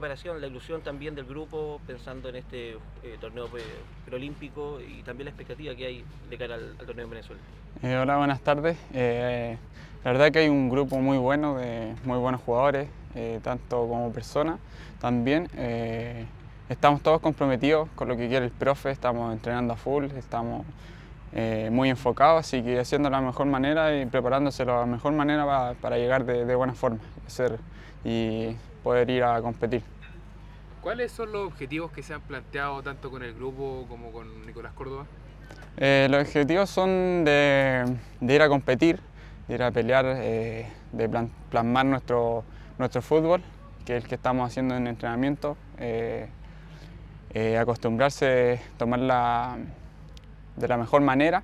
preparación, la ilusión también del grupo, pensando en este eh, torneo preolímpico y también la expectativa que hay de cara al, torneo en Venezuela. Eh, hola, buenas tardes. Eh, la verdad que hay un grupo muy bueno, de muy buenos jugadores, tanto como personas. También estamos todos comprometidos con lo que quiere el profe, estamos entrenando a full, estamos muy enfocados, así que haciendo la mejor manera y preparándose de la mejor manera para, llegar de, buena forma hacer, poder ir a competir. ¿Cuáles son los objetivos que se han planteado tanto con el grupo como con Nicolás Córdoba? Eh, los objetivos son de, ir a competir, de ir a pelear, eh, de plasmar nuestro, nuestro fútbol, que es el que estamos haciendo en entrenamiento, eh, acostumbrarse a tomarla de la mejor manera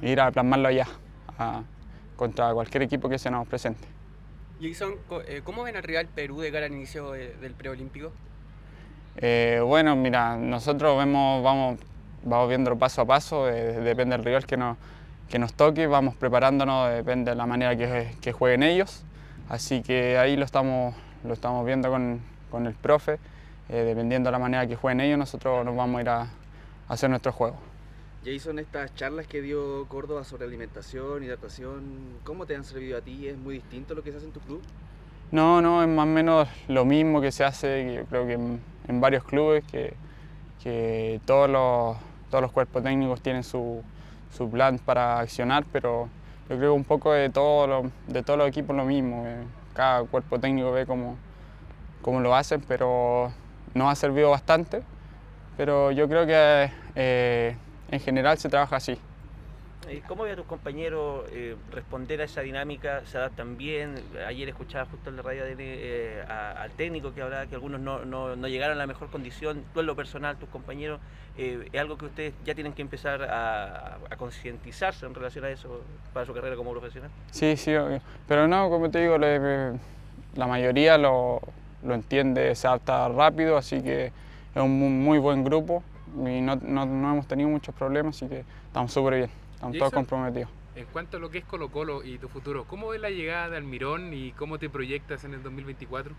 e ir a plasmarlo allá, contra cualquier equipo que se nos presente. Jason, eh, ¿cómo ven al rival Perú de cara al inicio del preolímpico? Eh, bueno, mira, nosotros vemos, vamos, vamos viendo paso a paso, eh, depende del rival que nos, que nos toque, vamos preparándonos, depende de la manera que, jueguen ellos, así que ahí lo estamos, lo estamos viendo con, el profe, dependiendo de la manera que jueguen ellos, nosotros nos vamos a ir a hacer nuestro juego. Jason, estas charlas que dio Córdoba sobre alimentación, hidratación, ¿cómo te han servido a ti? ¿Es muy distinto lo que se hace en tu club? No, no, es más o menos lo mismo que se hace, yo creo que en, varios clubes, que, todos, los, todos los cuerpos técnicos tienen su, plan para accionar, pero yo creo que un poco de, todo de todos los equipos lo mismo. Cada cuerpo técnico ve cómo, cómo lo hacen, pero nos ha servido bastante. Pero yo creo que eh, en general se trabaja así. Eh, ¿Cómo ve a tus compañeros eh, responder a esa dinámica? ¿Se adaptan bien? Ayer escuchaba justo en la radio eh, al técnico que hablaba que algunos no, no, no, llegaron a la mejor condición. Tú en lo personal, tus compañeros, ¿es algo que ustedes ya tienen que empezar a, concientizarse en relación a eso para su carrera como profesional? Sí, sí, pero no, como te digo, la mayoría lo, lo entiende, se adapta rápido, así que es un muy buen grupo y no, no, no, hemos tenido muchos problemas, así que estamos súper bien, estamos todos comprometidos. En cuanto a lo que es Colo Colo y tu futuro, ¿cómo ves la llegada de Almirón y cómo te proyectas en el 2024?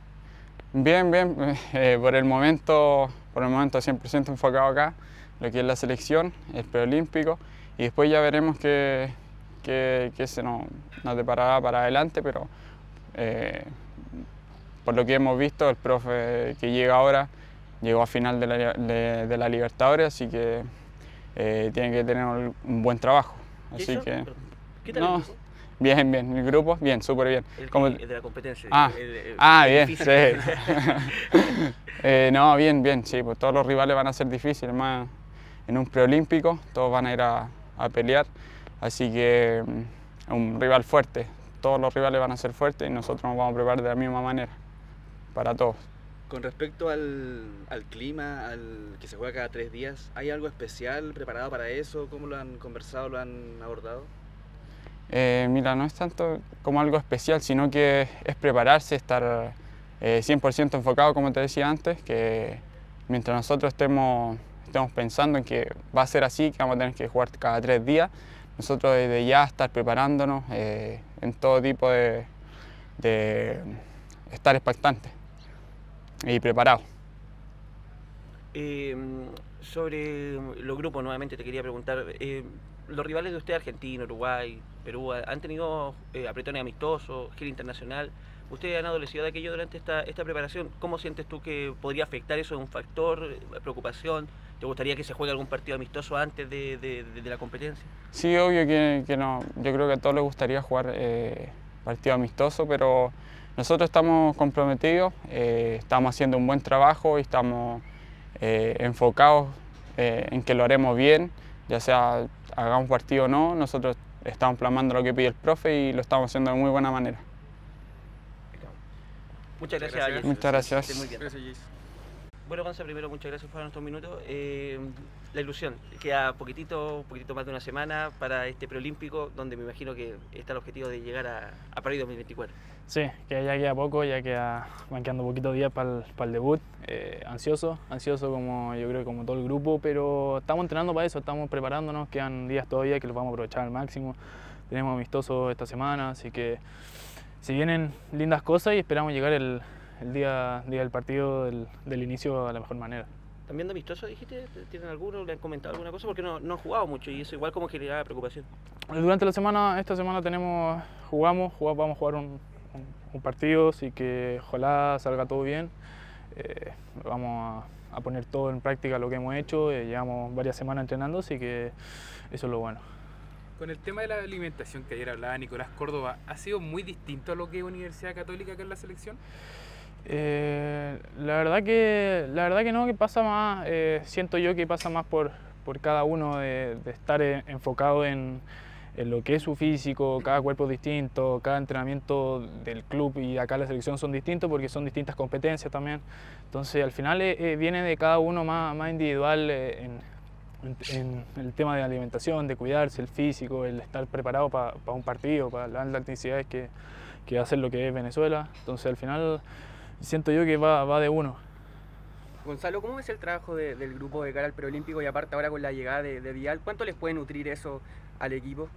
Bien, bien, eh, por el momento, por el momento 100% enfocado acá, lo que es la selección, el preolímpico, y después ya veremos qué, qué, qué se nos, nos, deparará para adelante, pero eh, por lo que hemos visto, el profe que llega ahora llegó a final de la, de, la Libertadores, así que eh, tiene que tener un buen trabajo. Así que, ¿Qué tal no, Bien, bien, mi grupo, bien, súper bien. El, de la competencia. Ah, ah bien, sí. eh, no, bien, bien, sí, pues todos los rivales van a ser difíciles, más en un preolímpico, todos van a ir a, a pelear, así que mm, un rival fuerte, todos los rivales van a ser fuertes y nosotros nos vamos a preparar de la misma manera, para todos. Con respecto al, clima, al que se juega cada tres días, ¿hay algo especial preparado para eso? ¿Cómo lo han conversado, lo han abordado? Eh, mira, no es tanto como algo especial, sino que es prepararse, estar 100% eh, enfocado, como te decía antes, que mientras nosotros estemos, estemos pensando en que va a ser así, que vamos a tener que jugar cada tres días, nosotros desde ya estar preparándonos eh, en todo tipo de, de estar expectantes y preparado. Eh, sobre los grupos, nuevamente te quería preguntar, eh, los rivales de usted, Argentina, Uruguay, Perú, han tenido eh, apretones amistosos, gira internacional. Ustedes han adolecido de aquello durante esta, esta preparación. ¿Cómo sientes tú que podría afectar eso? ¿Es un factor, eh, preocupación? ¿Te gustaría que se juegue algún partido amistoso antes de, de, la competencia? Sí, obvio que, que, no. Yo creo que a todos les gustaría jugar partido amistoso, pero nosotros estamos comprometidos, eh, estamos haciendo un buen trabajo y estamos eh, enfocados eh, en que lo haremos bien, ya sea hagamos partido o no, nosotros estamos plasmando lo que pide el profe y lo estamos haciendo de muy buena manera. Muchas gracias. Muchas gracias. Bueno, Gonza, primero muchas gracios por estos minutos. Eh, la ilusión, queda poquitito, poquitito más de una semana para este preolímpico, donde me imagino que está el objetivo de llegar a, a París 2024. Sí, que ya queda poco, ya queda, van quedando poquitos días para el, debut. Eh, ansioso, ansioso como yo creo como todo el grupo, pero estamos entrenando para eso, estamos preparándonos, quedan días todavía que los vamos a aprovechar al máximo. Tenemos amistosos esta semana, así que si vienen lindas cosas y esperamos llegar el, el día, día del partido, del, del inicio, a la mejor manera. ¿También de amistoso dijiste? ¿Tienen alguno? ¿Le han comentado alguna cosa? Porque no, no han jugado mucho y eso igual como generaba preocupación. Durante la semana, esta semana tenemos, jugamos, jugamos vamos a jugar un, un, un partido, así que ojalá salga todo bien. Eh, vamos a, a, poner todo en práctica lo que hemos hecho, eh, llevamos varias semanas entrenando, así que eso es lo bueno. Con el tema de la alimentación que ayer hablaba Nicolás Córdoba, ¿ha sido muy distinto a lo que es Universidad Católica acá en la selección? Eh, la verdad que la verdad que no, que pasa más, eh, siento yo que pasa más por, por cada uno de, de estar en, enfocado en, en, lo que es su físico, cada cuerpo es distinto, cada entrenamiento del club y acá la selección son distintos porque son distintas competencias también. Entonces al final eh, viene de cada uno más, más individual eh, en, en, el tema de alimentación, de cuidarse, el físico, el estar preparado para pa un partido, para las intensidades que, que ser lo que es Venezuela. Entonces al final siento yo que va, va de uno. Gonzalo, ¿cómo ves el trabajo de, del grupo de cara al preolímpico y aparte ahora con la llegada de, de Vial? ¿Cuánto les puede nutrir eso al equipo?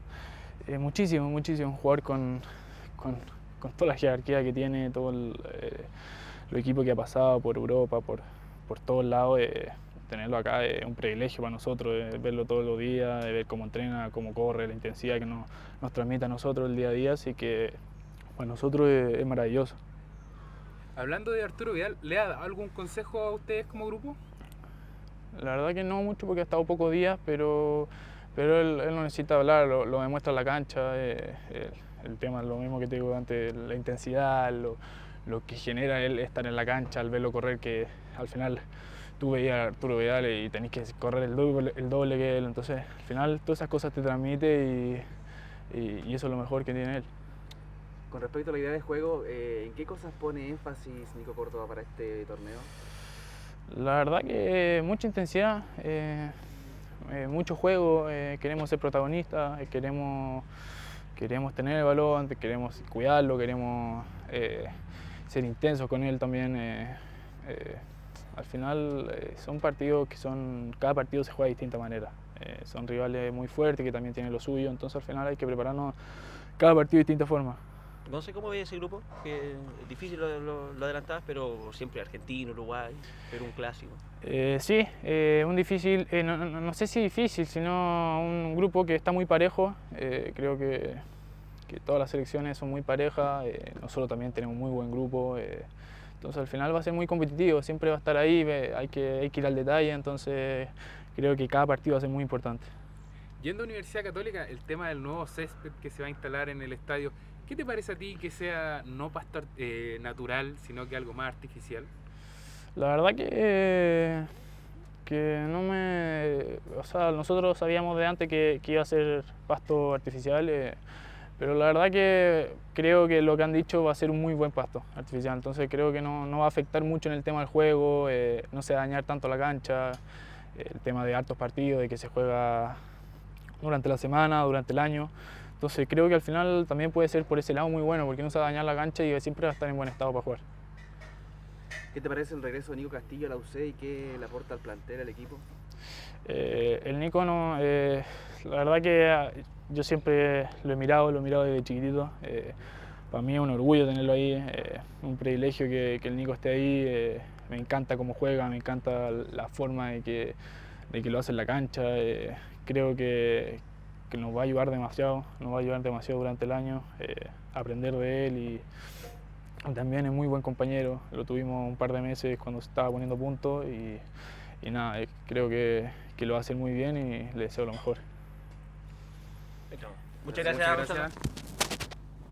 Eh, muchísimo, muchísimo. Un jugador con, con, con, toda la jerarquía que tiene, todo el, eh, el, equipo que ha pasado por Europa, por, por todos lados. Eh, tenerlo acá es un privilegio para nosotros, verlo todos los días, de ver cómo entrena, cómo corre, la intensidad que nos, nos transmite a nosotros el día a día. Así que para nosotros es, es maravilloso. Hablando de Arturo Vidal, ¿le ha dado algún consejo a ustedes como grupo? La verdad que no mucho porque ha estado pocos días, pero, pero él, no necesita hablar, lo, demuestra en la cancha. Eh, el, tema es lo mismo que te digo antes, la intensidad, lo, lo, que genera él estar en la cancha, al verlo correr, que al final tú veías a Arturo Vidal y tenés que correr el doble, el doble que él. Entonces, al final todas esas cosas te transmite y, y eso es lo mejor que tiene él. Con respecto a la idea de juego, eh, ¿en qué cosas pone énfasis Nico Córdoba para este torneo? La verdad que mucha intensidad, eh, eh, mucho juego, eh, queremos ser protagonistas, eh, queremos, queremos tener el balón, queremos cuidarlo, queremos eh, ser intensos con él también. al final son partidos que son, cada partido se juega de distinta manera. son rivales muy fuertes que también tienen lo suyo, entonces al final hay que prepararnos cada partido de distinta forma. No sé cómo ve ese grupo, que es difícil lo, lo, lo adelantabas, pero siempre Argentina, Uruguay, pero un clásico. Eh, sí, eh, un difícil, eh, no, no, no, sé si difícil, sino un grupo que está muy parejo. Eh, creo que, que, todas las selecciones son muy parejas, eh, nosotros también tenemos muy buen grupo. entonces al final va a ser muy competitivo, siempre va a estar ahí, hay que, hay que ir al detalle, entonces creo que cada partido va a ser muy importante. Yendo a Universidad Católica, el tema del nuevo césped que se va a instalar en el estadio, ¿Qué te parece a ti que sea no pasto eh, natural, sino que algo más artificial? La verdad que, que no me... O sea, nosotros sabíamos de antes que, que iba a ser pasto artificial, eh, pero la verdad que creo que lo que han dicho va a ser un muy buen pasto artificial, entonces creo que no, no va a afectar mucho en el tema del juego, eh, no se va a dañar tanto la cancha, el tema de hartos partidos, de que se juega durante la semana, durante el año. Entonces creo que al final también puede ser por ese lado muy bueno, porque no se va a dañar la cancha y siempre va a estar en buen estado para jugar. ¿Qué te parece el regreso de Nico Castillo a la UC y qué le aporta al plantel, al equipo? Eh, el Nico, no, eh, la verdad que ah, yo siempre lo he mirado, lo he mirado desde chiquitito. Eh, para mí es un orgullo tenerlo ahí, eh, un privilegio que, que, el Nico esté ahí. Me encanta cómo juega, me encanta la forma de que, de que lo hace en la cancha. creo que, que nos va a ayudar demasiado, nos va a ayudar demasiado durante el año, eh, aprender de él y también es muy buen compañero, lo tuvimos un par de meses cuando se estaba poniendo punto y, y nada, eh, creo que, que, lo va a hacer muy bien y le deseo lo mejor. Muchas gracias. Muchas gracias.